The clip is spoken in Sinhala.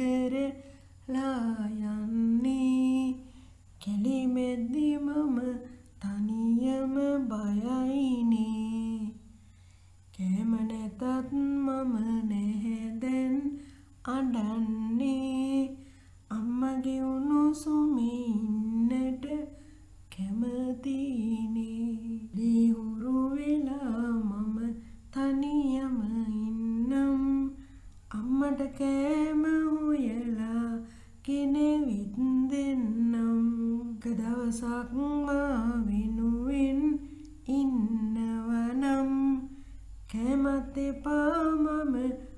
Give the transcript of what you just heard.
කරලා යන්නේ කෙලිමෙද්දි මම තනියම බයයිනේ. කෑම නැතත් මම නැහැදැන් අඩන්නේ අම්මගේ උණුසුමේ ඉන්නට කැමතිනේ ලිහුරු වෙලා මම තනියම ඉන්නම්. අම්මට කෑම හො ගෙනවිත් දෙන්නම් එක දවසක් මා වෙනුවෙන් ඉන්නවනම් කෑමත් එපා මම බඩගින්න